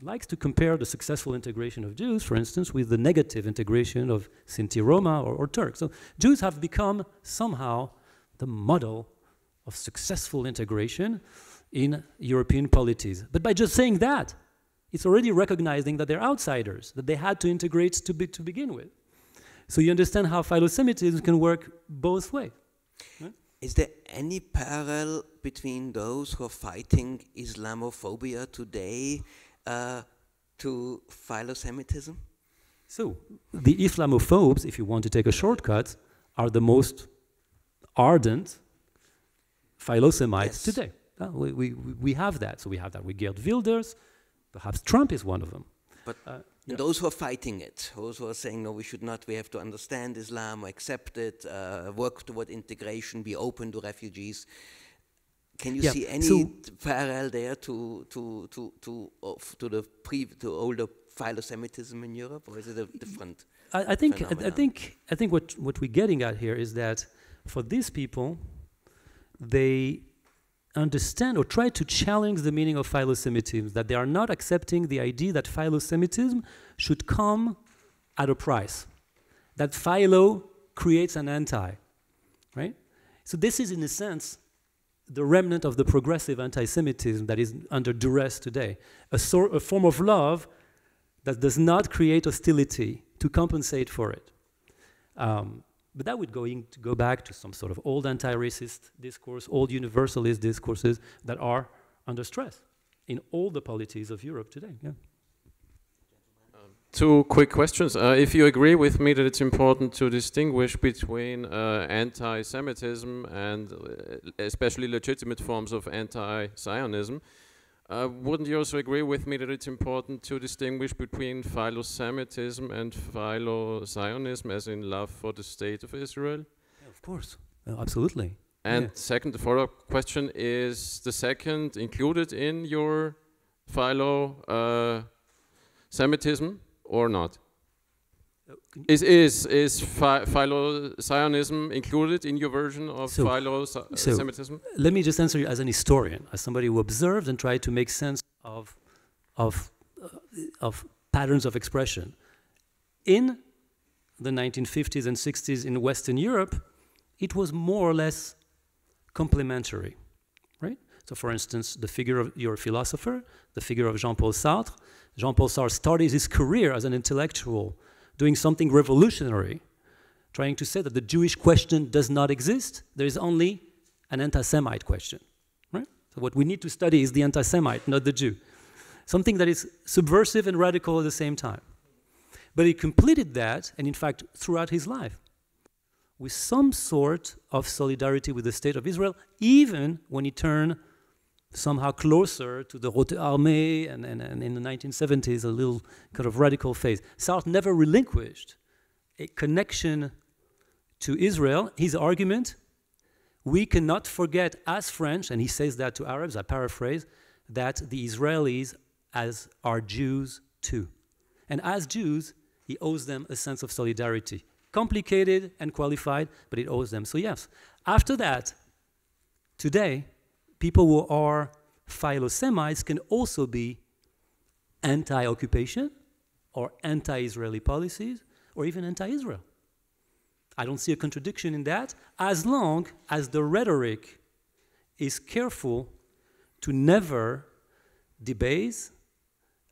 likes to compare the successful integration of Jews, for instance, with the negative integration of Sinti Roma or, or Turks. So Jews have become somehow the model of successful integration in European polities. But by just saying that, it's already recognizing that they're outsiders, that they had to integrate to, be, to begin with. So you understand how philo-Semitism can work both ways. Is there any parallel between those who are fighting Islamophobia today uh, to philo-Semitism? So, the Islamophobes, if you want to take a shortcut, are the most ardent philo-Semites Yes. today. Uh, we, we, we have that. So we have that with Geert Wilders. Perhaps Trump is one of them. But Uh, And those who are fighting it, those who are saying, no, we should not, we have to understand Islam, accept it, uh, work toward integration, be open to refugees. Can you Yeah, see any so- parallel there to, to, to, to, to the pre, to older philo-Semitism in Europe, or is it a different? I, I think I, I think I think what what we're getting at here is that for these people, they understand or try to challenge the meaning of philo-Semitism. That they are not accepting the idea that philo-Semitism should come at a price. That philo creates an anti, right? So this is in a sense the remnant of the progressive anti-Semitism that is under duress today, a, sort, a form of love that does not create hostility to compensate for it. Um, but that would going to go back to some sort of old anti-racist discourse, old universalist discourses that are under stress in all the polities of Europe today. Yeah. Two quick questions. Uh, if you agree with me that it's important to distinguish between uh, anti Semitism and uh, especially legitimate forms of anti Zionism, uh, wouldn't you also agree with me that it's important to distinguish between philo Semitism and philo Zionism, as in love for the state of Israel? of course. Uh, absolutely. And Yeah. second, the follow up question is the second included in your philo uh, Semitism or not? Uh, Is is is phi- philo Zionism included in your version of So- philo so- Semitism? Let me just answer you as an historian, as somebody who observed and tried to make sense of, of, uh, of patterns of expression. In the 1950s and 60s in Western Europe, it was more or less complementary, right? So, for instance, the figure of your philosopher, the figure of Jean Paul Sartre. Jean Paul Sartre started his career as an intellectual, doing something revolutionary, trying to say that the Jewish question does not exist. There is only an anti Semite question, right? So, what we need to study is the anti Semite, not the Jew. Something that is subversive and radical at the same time. But he completed that, and in fact, throughout his life, with some sort of solidarity with the state of Israel, even when he turned somehow closer to the Rote Armee and, and, and in the 1970s, a little kind of radical phase. Sartre never relinquished a connection to Israel. His argument we cannot forget, as French, and he says that to Arabs, I paraphrase, that the Israelis as are Jews too. And as Jews, he owes them a sense of solidarity. Complicated and qualified, but it owes them. So, yes, after that, today, people who are philo Semites can also be anti occupation or anti Israeli policies or even anti Israel. I don't see a contradiction in that as long as the rhetoric is careful to never debase,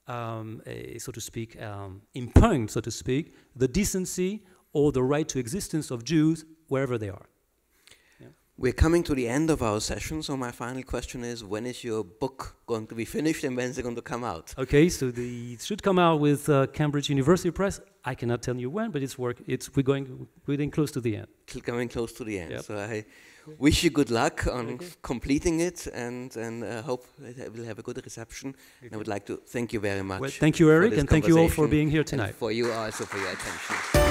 um, eh, so to speak, um, impugn, so to speak, the decency or the right to existence of Jews wherever they are. We're coming to the end of our session, so my final question is when is your book going to be finished and when is it going to come out? Okay, so the, it should come out with uh, Cambridge University Press. I cannot tell you when, but it's work. It's we're going we're getting close to the end. Coming close to the end. Yep. So I wish you good luck on Okay. completing it and, and uh, hope it will have a good reception. I would like to thank you very much. Well, thank you, Eric, and thank you all for being here and tonight. for you also for your attention.